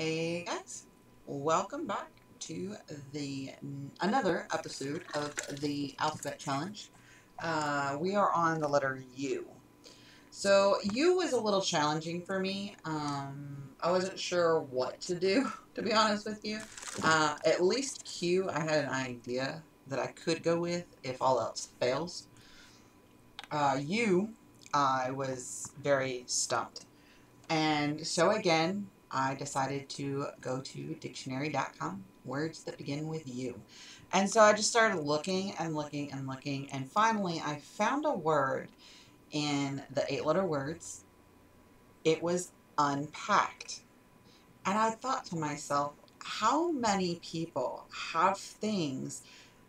Hey guys, welcome back to the another episode of the Alphabet Challenge. Uh, we are on the letter U. So U was a little challenging for me. Um, I wasn't sure what to do, to be honest with you. Uh, at least Q, I had an idea that I could go with if all else fails. Uh, U, I was very stumped. And so again, I decided to go to dictionary.com, words that begin with U. And so I just started looking and looking and looking, and finally I found a word in the eight letter words. It was unpacked. And I thought to myself, how many people have things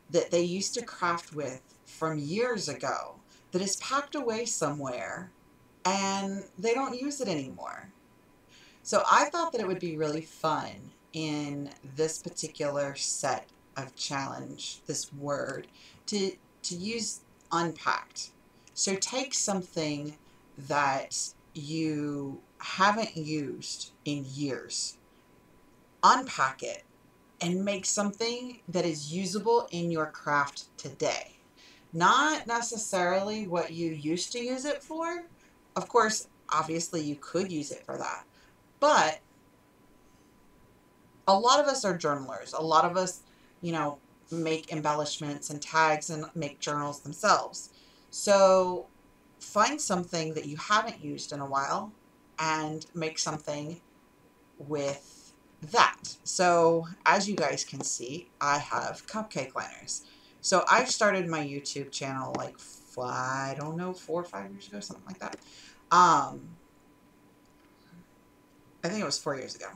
that they used to craft with from years ago that is packed away somewhere and they don't use it anymore? So I thought that it would be really fun in this particular set of challenge, this word, to, to use unpacked. So take something that you haven't used in years, unpack it, and make something that is usable in your craft today. Not necessarily what you used to use it for. Of course, obviously, you could use it for that. But a lot of us are journalers. A lot of us, you know, make embellishments and tags and make journals themselves. So find something that you haven't used in a while and make something with that. So as you guys can see, I have cupcake liners. So I started my YouTube channel like, I don't know, four or five years ago, something like that. Um, I think it was four years ago.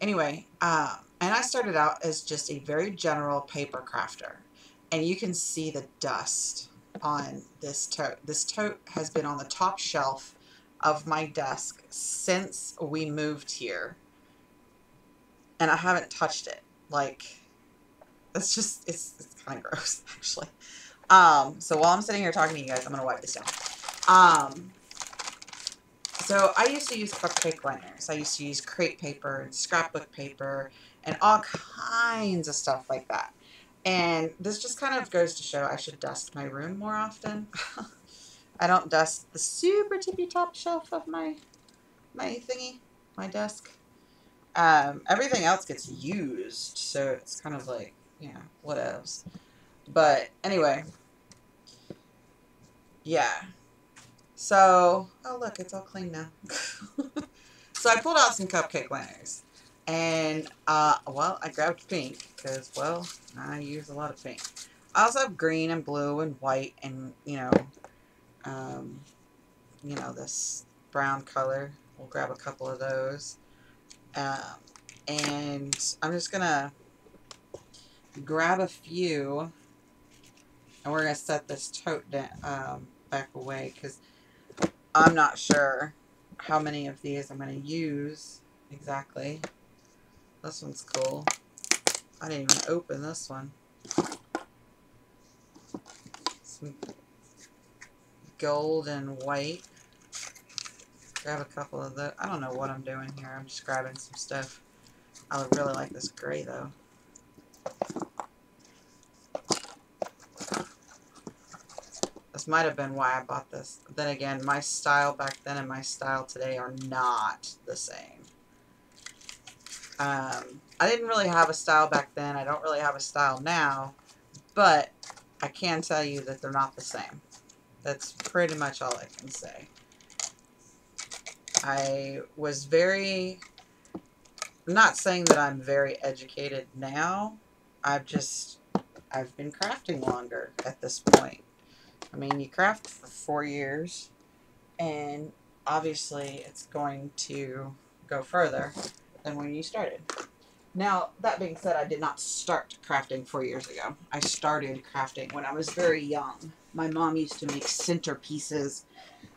Anyway, um, and I started out as just a very general paper crafter. And you can see the dust on this tote. This tote has been on the top shelf of my desk since we moved here. And I haven't touched it. Like, it's just, it's, it's kind of gross, actually. Um, so while I'm sitting here talking to you guys, I'm going to wipe this down. Um, so I used to use cupcake liners. I used to use crepe paper and scrapbook paper and all kinds of stuff like that. And this just kind of goes to show I should dust my room more often. I don't dust the super tippy top shelf of my my thingy, my desk. Um, everything else gets used, so it's kind of like, yeah, what else? But anyway, yeah. So, oh look, it's all clean now. so I pulled out some cupcake liners. And, uh, well, I grabbed pink because, well, I use a lot of pink. I also have green and blue and white and, you know, um, you know, this brown color. We'll grab a couple of those. Um, and I'm just going to grab a few and we're going to set this tote down, um, back away because I'm not sure how many of these I'm going to use exactly. This one's cool. I didn't even open this one. Some gold and white. Grab a couple of the. I don't know what I'm doing here. I'm just grabbing some stuff. I really like this gray though. Might have been why I bought this. Then again, my style back then and my style today are not the same. Um, I didn't really have a style back then. I don't really have a style now. But I can tell you that they're not the same. That's pretty much all I can say. I was very... I'm not saying that I'm very educated now. I've just... I've been crafting longer at this point. I mean, you craft for four years, and obviously it's going to go further than when you started. Now, that being said, I did not start crafting four years ago. I started crafting when I was very young. My mom used to make centerpieces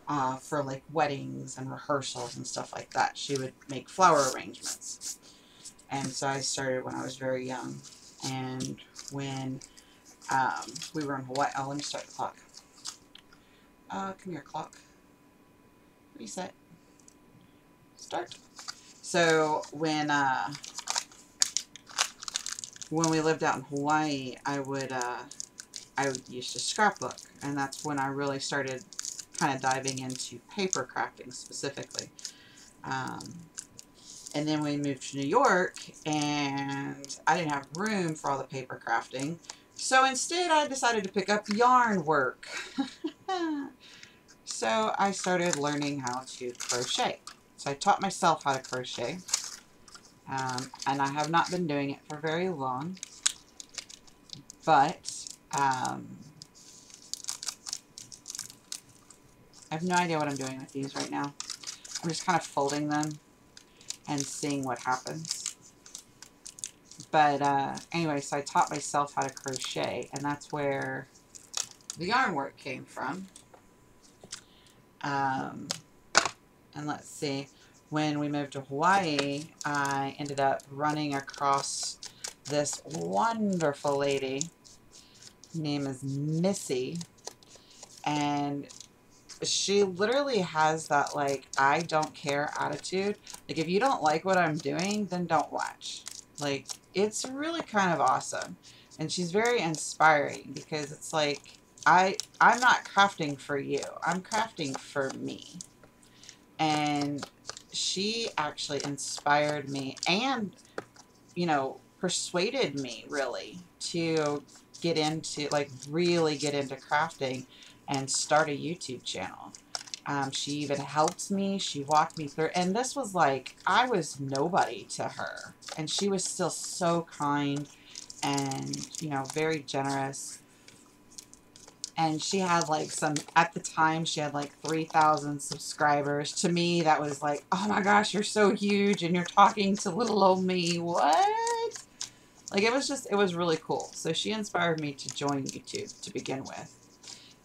uh, for like weddings and rehearsals and stuff like that. She would make flower arrangements. And so I started when I was very young. And when um, we were in Hawaii, oh, let me start the clock. Uh, come here, clock. Reset. Start. So when uh, when we lived out in Hawaii, I would uh, I would used to scrapbook, and that's when I really started kind of diving into paper crafting specifically. Um, and then we moved to New York, and I didn't have room for all the paper crafting. So instead, I decided to pick up yarn work. so I started learning how to crochet. So I taught myself how to crochet. Um, and I have not been doing it for very long. But um, I have no idea what I'm doing with these right now. I'm just kind of folding them and seeing what happens. But uh, anyway, so I taught myself how to crochet, and that's where the yarn work came from. Um, and let's see, when we moved to Hawaii, I ended up running across this wonderful lady. Her name is Missy. And she literally has that, like, I don't care attitude. Like, if you don't like what I'm doing, then don't watch. Like, it's really kind of awesome. And she's very inspiring because it's like, I, I'm not crafting for you. I'm crafting for me. And she actually inspired me and, you know, persuaded me really to get into, like, really get into crafting and start a YouTube channel. Um, she even helped me. She walked me through. And this was like, I was nobody to her. And she was still so kind and, you know, very generous. And she had like some, at the time, she had like 3,000 subscribers. To me, that was like, oh my gosh, you're so huge and you're talking to little old me. What? Like, it was just, it was really cool. So she inspired me to join YouTube to begin with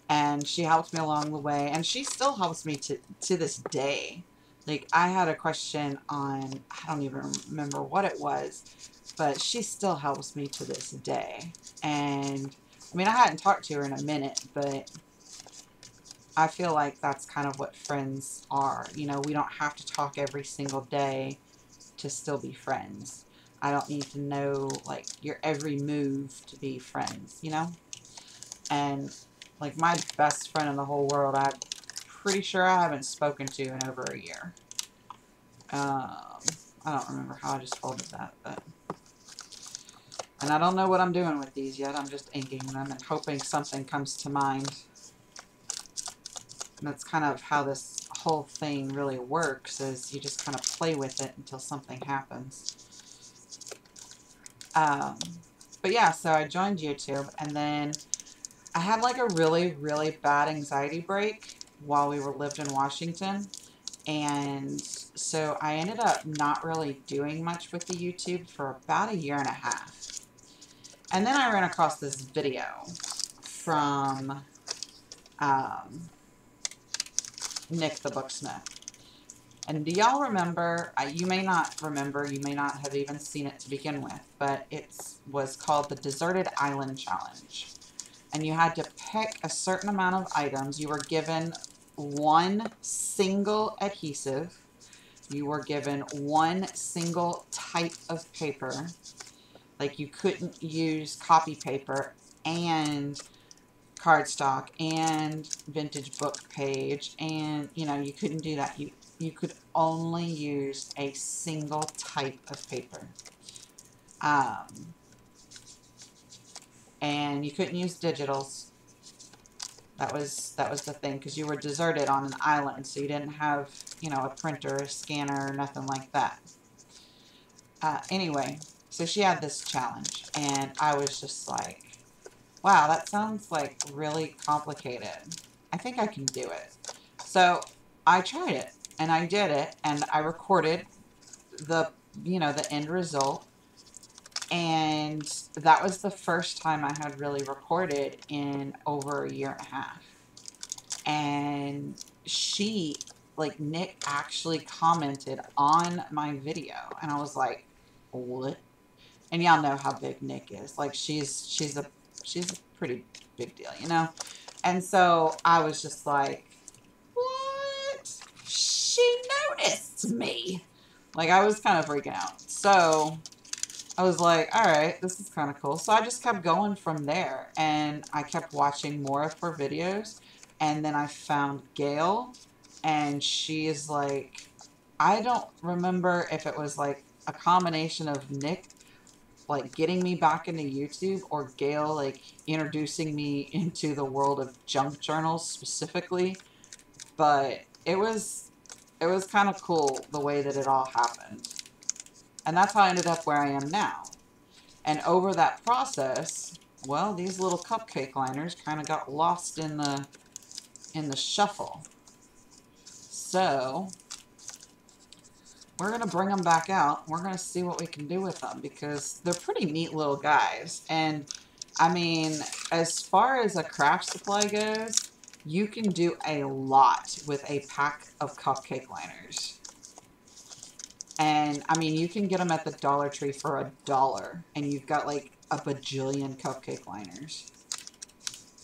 and she helped me along the way and she still helps me to to this day. Like i had a question on i don't even remember what it was but she still helps me to this day. And i mean i hadn't talked to her in a minute but i feel like that's kind of what friends are. You know we don't have to talk every single day to still be friends. I don't need to know like your every move to be friends you know? And like my best friend in the whole world, I'm pretty sure I haven't spoken to in over a year. Um, I don't remember how I just folded that, but... And I don't know what I'm doing with these yet. I'm just inking them and hoping something comes to mind. And that's kind of how this whole thing really works, is you just kind of play with it until something happens. Um, but yeah, so I joined YouTube, and then I had like a really, really bad anxiety break while we were lived in Washington. And so I ended up not really doing much with the YouTube for about a year and a half. And then I ran across this video from um, Nik the Booksmith. And do y'all remember, you may not remember, you may not have even seen it to begin with, but it was called the Deserted Island Challenge and you had to pick a certain amount of items. You were given one single adhesive. You were given one single type of paper. Like you couldn't use copy paper and cardstock and vintage book page and you know you couldn't do that you you could only use a single type of paper um, and you couldn't use digitals. That was that was the thing because you were deserted on an island, so you didn't have you know a printer, a scanner, or nothing like that. Uh, anyway, so she had this challenge, and I was just like, "Wow, that sounds like really complicated. I think I can do it." So I tried it, and I did it, and I recorded the you know the end result and that was the first time I had really recorded in over a year and a half. And she, like Nik, actually commented on my video, and I was like, "What?" And y'all know how big Nik is. Like she's she's a she's a pretty big deal, you know. And so I was just like, "What?" She noticed me. Like, I was kind of freaking out. So, I was like, all right, this is kind of cool. So I just kept going from there. And I kept watching more of her videos. And then I found Gail. And she is like, I don't remember if it was like a combination of Nik like getting me back into YouTube or Gail like introducing me into the world of junk journals specifically. But it was it was kind of cool the way that it all happened. And that's how I ended up where I am now. And over that process, well, these little cupcake liners kind of got lost in the in the shuffle. So, we're going to bring them back out. We're going to see what we can do with them because they're pretty neat little guys. And, I mean, as far as a craft supply goes, you can do a lot with a pack of cupcake liners. And, I mean, you can get them at the Dollar Tree for a dollar. And you've got, like, a bajillion cupcake liners.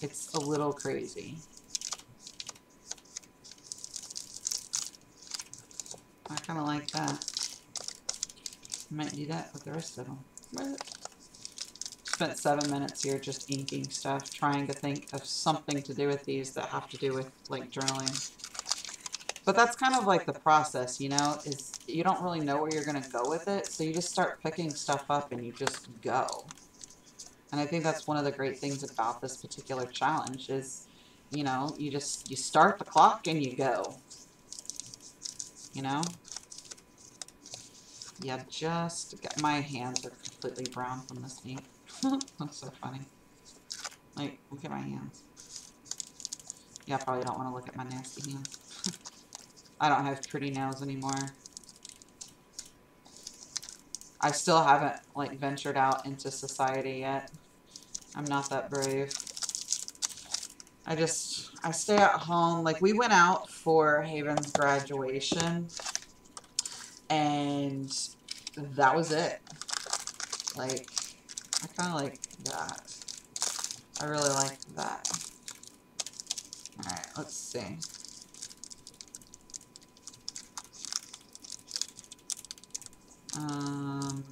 It's a little crazy. I kind of like that. Might do that with the rest of them. Spent seven minutes here just inking stuff, trying to think of something to do with these that have to do with, like, journaling. But that's kind of like the process, you know, is you don't really know where you're going to go with it, so you just start picking stuff up and you just go. And I think that's one of the great things about this particular challenge is, you know, you just, you start the clock and you go. You know? Yeah, just, get, my hands are completely brown from this ink. that's so funny. Like, look at my hands. Yeah, probably don't want to look at my nasty hands. I don't have pretty nails anymore. I still haven't, like, ventured out into society yet. I'm not that brave. I just, I stay at home. Like, we went out for Haven's graduation, and that was it. Like, I kind of like that. I really like that. Alright, let's see. Um,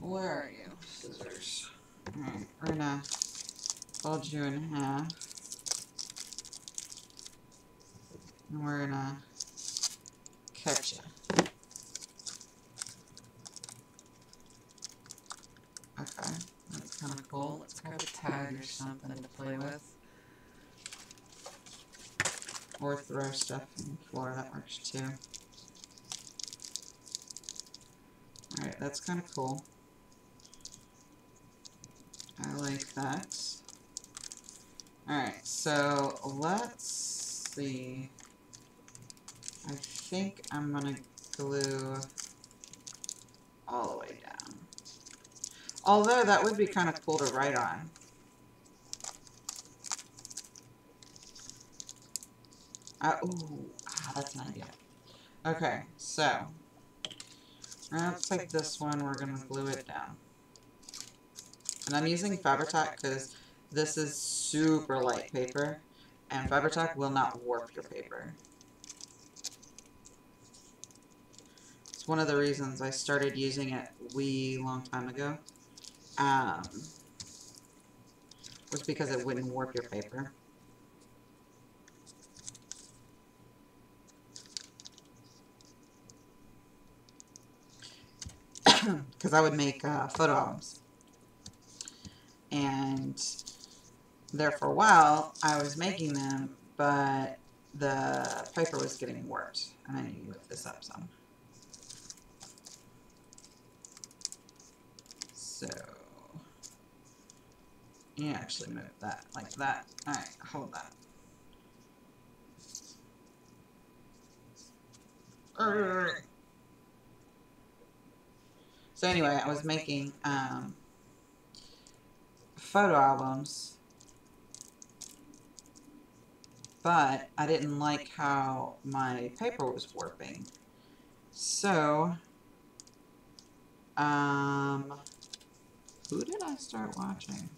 where are you? Scissors. Alright, we're gonna fold you in half. And we're gonna cut you. Okay, that's kind of cool. Let's grab a tag or something to play with. Or throw stuff in the floor, that works too. Alright, that's kind of cool. I like that. Alright, so let's see. I think I'm going to glue all the way down. Although that would be kind of cool to write on. Uh, ooh, ah, that's an idea. Okay, so Let's take this one, we're going to glue it down. And I'm using Fabri-Tac because this is super light paper, and Fabri-Tac will not warp your paper. It's one of the reasons I started using it wee long time ago. Um, was because it wouldn't warp your paper. because I would make uh, photo albums. And there for a while, I was making them, but the paper was getting warped, and I need to lift this up some. So, you actually move that like that. Alright, hold that. So anyway, I was making um, photo albums, but I didn't like how my paper was warping. So, um, who did I start watching?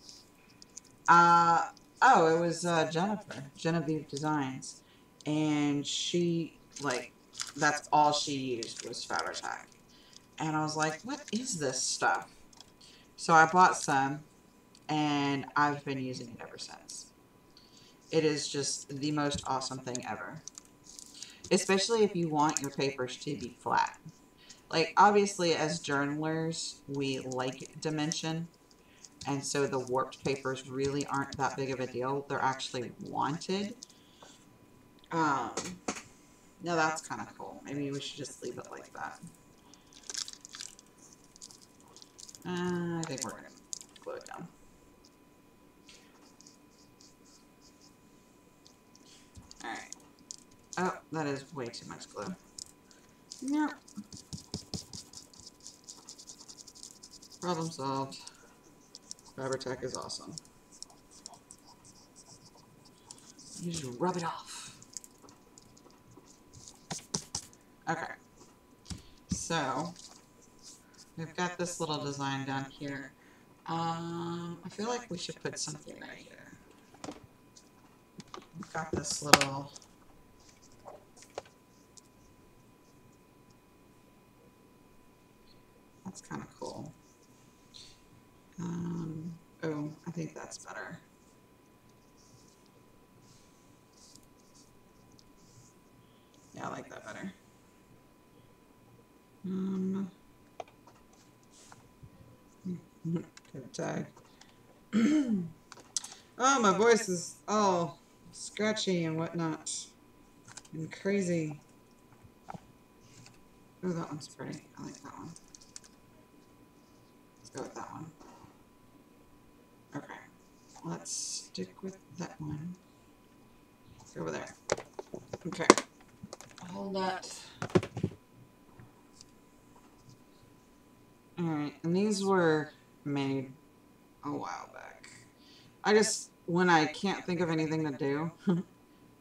Uh, oh, it was uh, Jennifer, Genevieve Designs. And she, like, that's all she used was Fabri-Tac. And I was like, what is this stuff? So I bought some, and I've been using it ever since. It is just the most awesome thing ever. Especially if you want your papers to be flat. Like, obviously, as journalers, we like dimension. And so the warped papers really aren't that big of a deal. They're actually wanted. Um, no, that's kind of cool. Maybe we should just leave it like that. Ah, I think we're going to glue it down. Alright. Oh, that is way too much glue. Yep. Problem solved. Fabri-Tac is awesome. You just rub it off. Okay. So, we've got this little design down here. Um, I feel like we should put something right here. We've got this little... That's kind of cool. Um, oh, I think that's better. Yeah, I like that better. Um, good tag. oh, my voice is all scratchy and whatnot. And crazy. Oh, that one's pretty. I like that one. Let's go with that one. Okay. Let's stick with that one. Go over there. Okay. Hold that. Alright, and these were made a while back. I just, when I can't think of anything to do,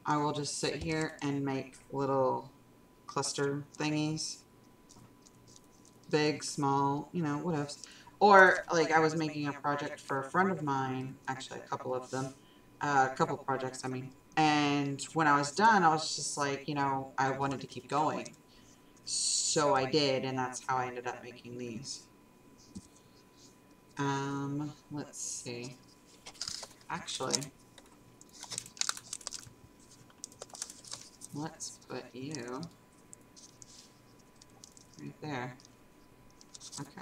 I will just sit here and make little cluster thingies. Big, small, you know, what else. Or, like, I was making a project for a friend of mine, actually a couple of them, uh, a couple projects, I mean. And when I was done, I was just like, you know, I wanted to keep going. So I did, and that's how I ended up making these. Um, let's see. Actually, let's put you right there. Okay.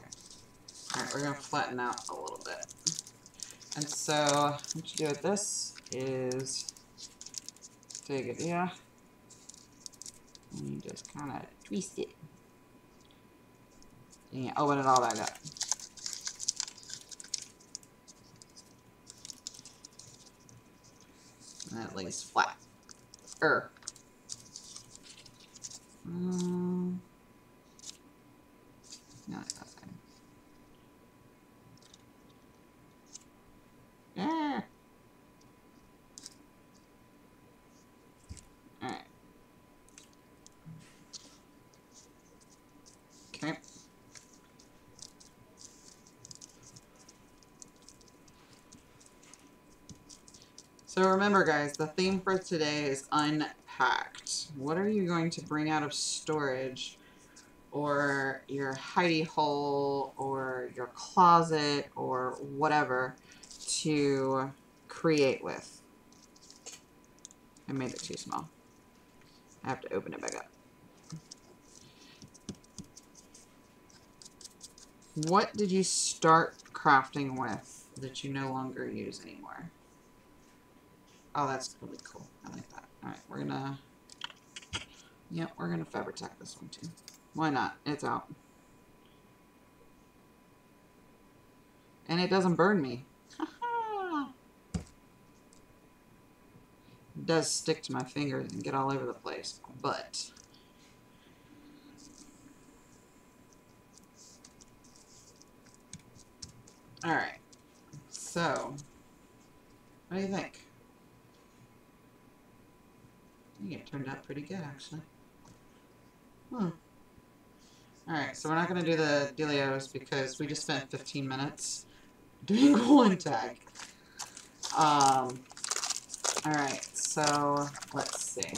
Alright, we're going to flatten out a little bit. And so, what you do with this is take it here, and you just kind of twist it. And you open it all back up. It lays flat. Er. Um, no, it's not. Yeah. Alright. Okay. So remember guys, the theme for today is unpacked. What are you going to bring out of storage or your hidey hole or your closet or whatever to create with? I made it too small. I have to open it back up. What did you start crafting with that you no longer use anymore? Oh, that's really cool. I like that. Alright, we're gonna... Yep, we're gonna Fabri-Tac this one too. Why not? It's out. And it doesn't burn me. it does stick to my fingers and get all over the place, but... Alright. So, what do you think? Think it turned out pretty good, actually. Hmm. Alright, so we're not going to do the dealios because we just spent 15 minutes doing one tag. Um, alright, so let's see.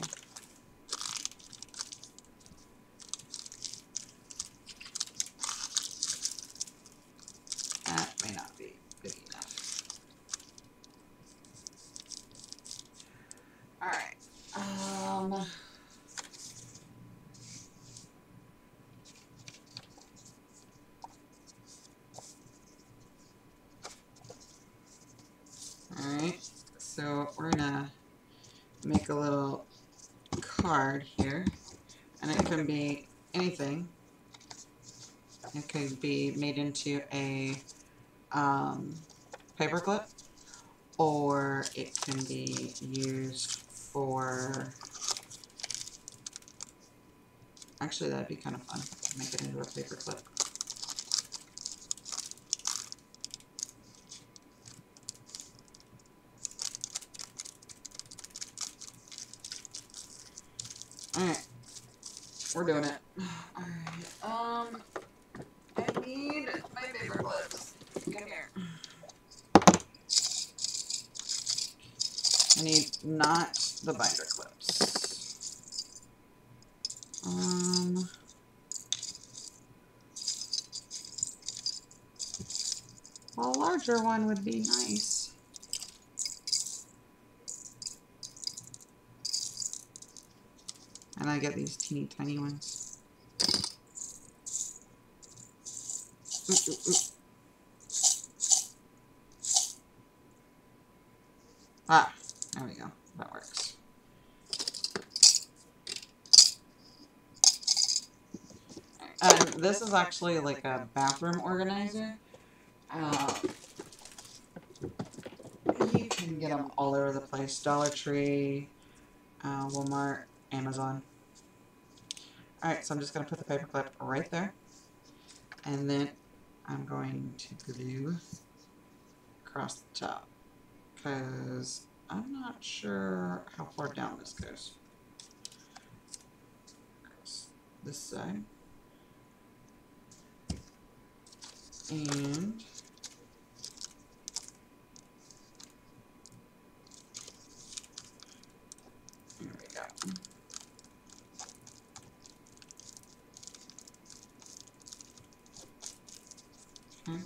we're gonna make a little card here, and it can be anything. It could be made into a um, paperclip, or it can be used for. Actually, that'd be kind of fun. Make it into a paperclip. Alright. We're doing it. Alright. Um I need my paper clips. Come here. I need not the binder clips. Um a larger one would be nice. And I get these teeny tiny ones. Ah, there we go. That works. And this is actually like a bathroom organizer. Uh, you can get them all over the place. Dollar Tree, uh, Walmart, Amazon. Alright, so I'm just going to put the paper clip right there. And then I'm going to glue across the top. Because I'm not sure how far down this goes. This side. And there we go. Okay.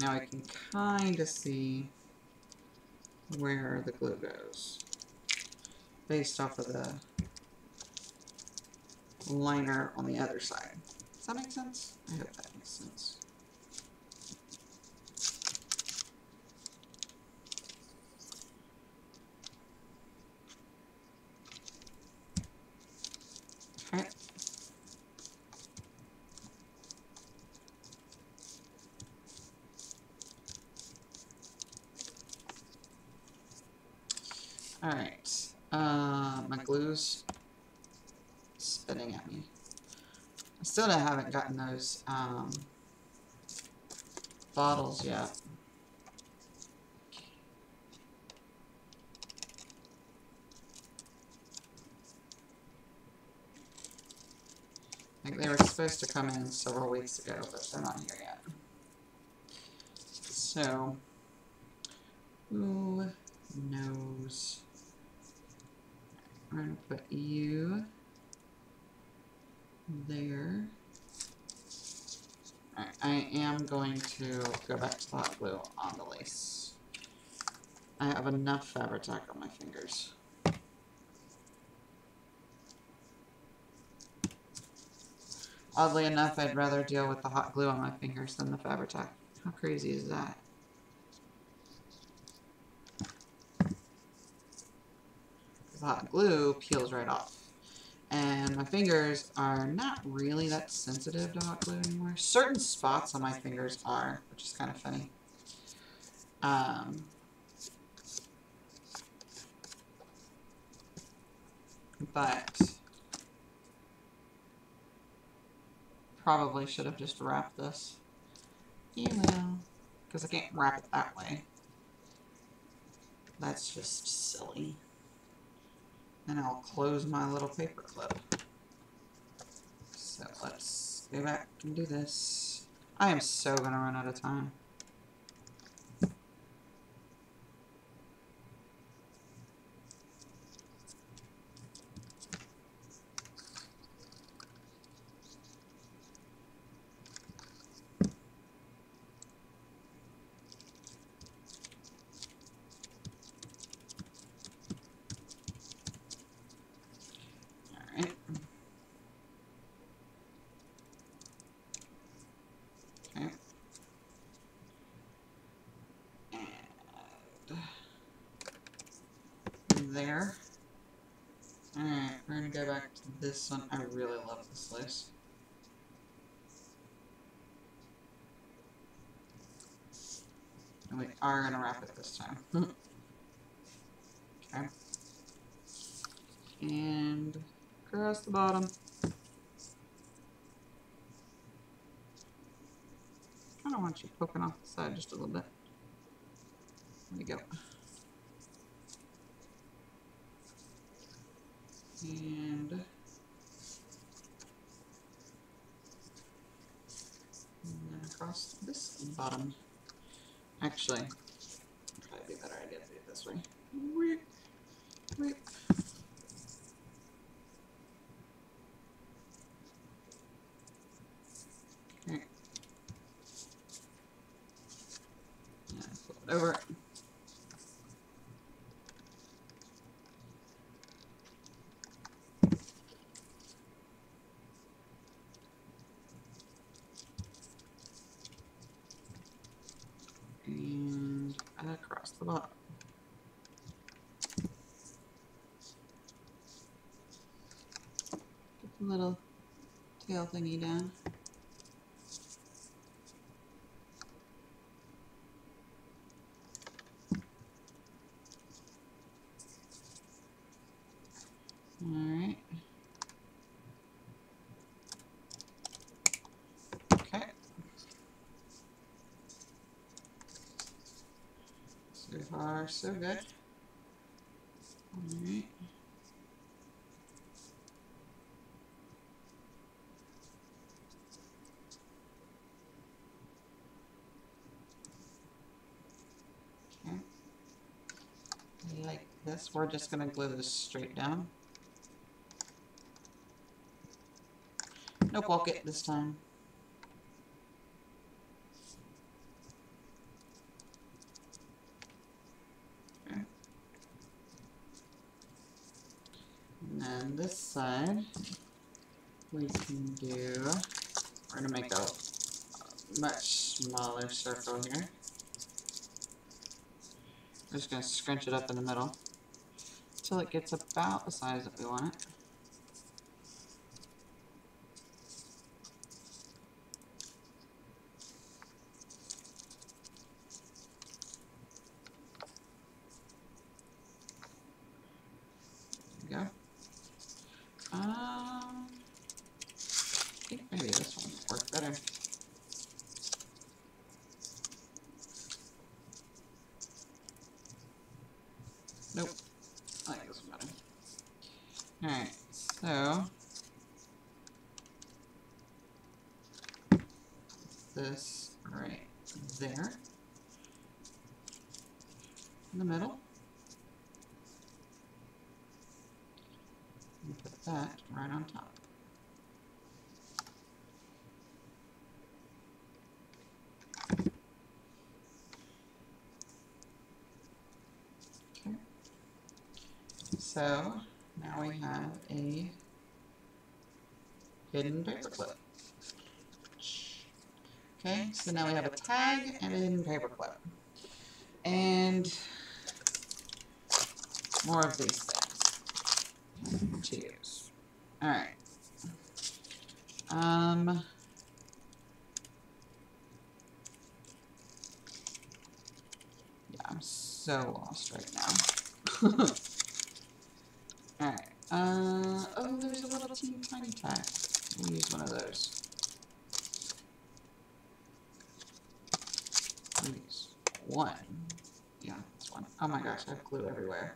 Now I can kind of see where the glue goes based off of the liner on the other side. Does that make sense? I hope that makes sense. Okay. Alright. Uh, my spitting at me. I still haven't gotten those um, bottles yet. I think they were supposed to come in several weeks ago, but they're not here yet. So, who knows? We're going to put you there. I am going to go back to the hot glue on the lace. I have enough Fabri-Tac on my fingers. Oddly enough, I'd rather deal with the hot glue on my fingers than the Fabri-Tac. How crazy is that? Hot glue peels right off. And my fingers are not really that sensitive to hot glue anymore. Certain spots on my fingers are, which is kind of funny. Um, but probably should have just wrapped this. You know, because I can't wrap it that way. That's just silly. And I'll close my little paper clip. So let's go back and do this. I am so gonna run out of time. there. Alright, we're gonna go back to this one. I really love this place. And we are gonna wrap it this time. okay. And across the bottom. I kind of want you poking off the side just a little bit. There we go. Actually, probably be a better idea to do it this way. Whip, whip. Okay. Yeah, flip it over. And across the bottom. Get the little tail thingy down. Alright. Okay. So far, so good. Alright. Okay. Like this, we're just gonna glue this straight down. No pocket this time. And then this side, we can do, we're gonna make a, much smaller circle here. We're just gonna scrunch it up in the middle till it gets about the size that we want it. There we go. Um, I think maybe this one will work better. Nope. I like this one better. Alright, so. This right there. In the middle. And put that right on top. Okay. So now we have a hidden paper clip. Okay, so now we have a tag and a hidden paper clip. And more of these things to use. Alright. Um Yeah, I'm so lost right now. Uh oh there's a little teeny tiny tag. We'll use one of those. Please. One. Yeah, that's one. Oh my gosh, I have glue everywhere.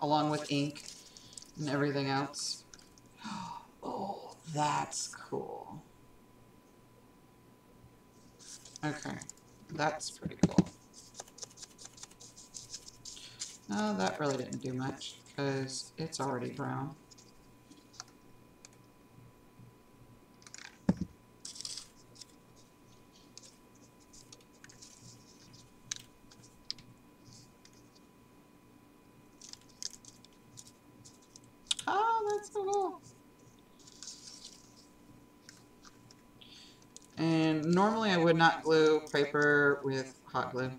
Along with ink and everything else. Oh, that's cool. Okay, that's pretty cool. No, that really didn't do much, because it's already brown. Oh, that's so cool. And normally I would not glue paper with hot glue,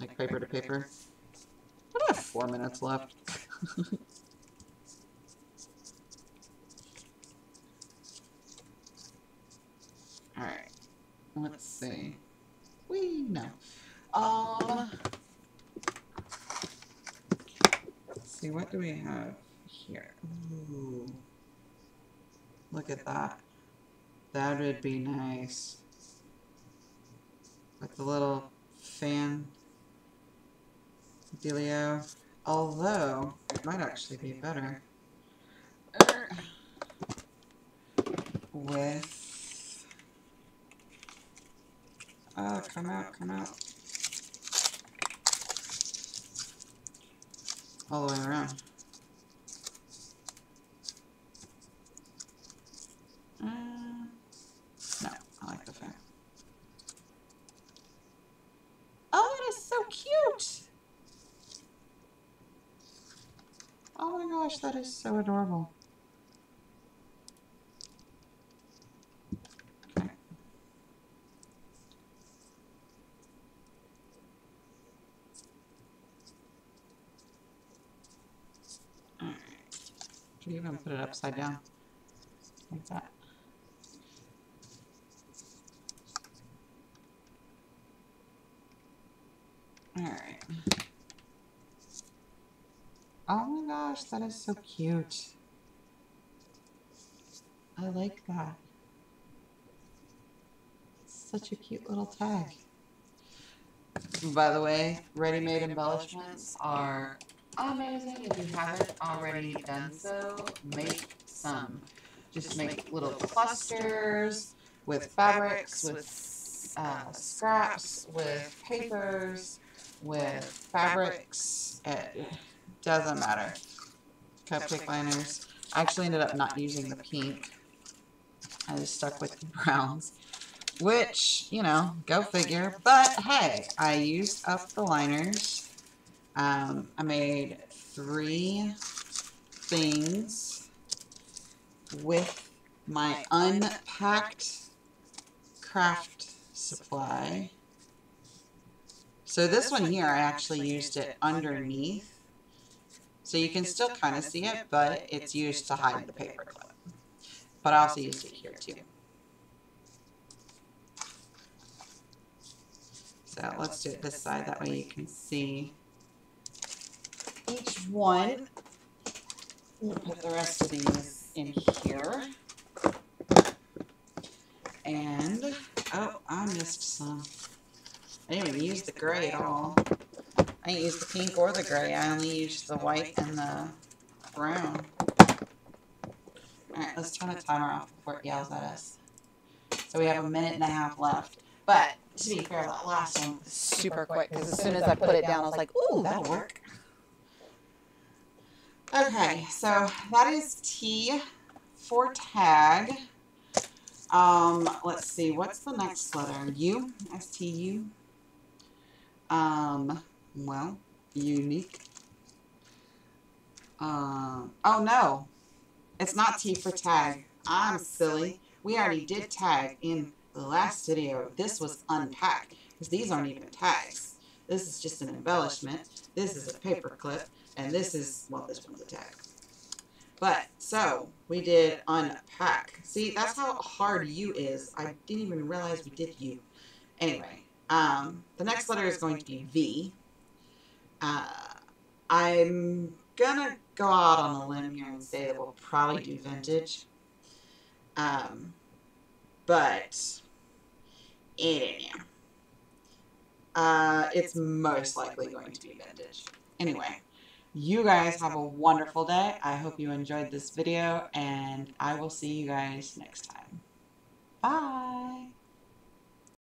like paper to paper. I have four minutes left. Alright. Let's see. We know. Um let's see, what do we have here? Ooh. Look at that. That would be nice. Like the little fan dealio. Although, it might actually be better. With... Oh, come out, come out. All the way around. Uh, no, I like the fan. Oh, it is so cute! Oh my gosh, that is so adorable. Okay. Alright. Can you even put it upside down? Like that. Alright. Oh my that is so cute. I like that. Such a cute little tag. By the way, ready-made embellishments are amazing. If you haven't already done so, make some. Just make little clusters with fabrics, with uh, scraps, with papers, with fabrics. It doesn't matter. Cupcake liners. I actually ended up not using the pink. I just stuck with the browns. Which, you know, go figure. But hey, I used up the liners. Um, I made three things with my unpacked craft supply. So this one here, I actually used it underneath. So you can still kind of see it, but it's used to hide the paper clip. But I also used it here too. So let's do it this side, that way you can see each one. We'll put the rest of these in here. And, oh, I missed some. I didn't even use the gray at all. I didn't use the pink or the gray. I only used the white and the brown. Alright, let's turn the timer off before it yells at us. So we have a minute and a half left. But to be fair, that last one was super quick because as soon as I put it down, I was like, ooh, that'll work. Okay, so that is T for tag. Um, let's see, what's the next letter? U? S-T-U? Um, well, unique. Um, oh no, it's not T for tag. I'm silly. We already did tag in the last video, this was unpacked, because these aren't even tags. This is just an embellishment. This is a paper clip, and this is, well, this one's a tag. But, so, we did unpack. See, that's how hard U is. I didn't even realize we did U. Anyway, um, the next letter is going to be V. Uh, I'm gonna go out on a limb here and say that we'll probably do vintage. Um, but it uh, it's most likely going to be vintage. Anyway, you guys have a wonderful day. I hope you enjoyed this video, and I will see you guys next time. Bye!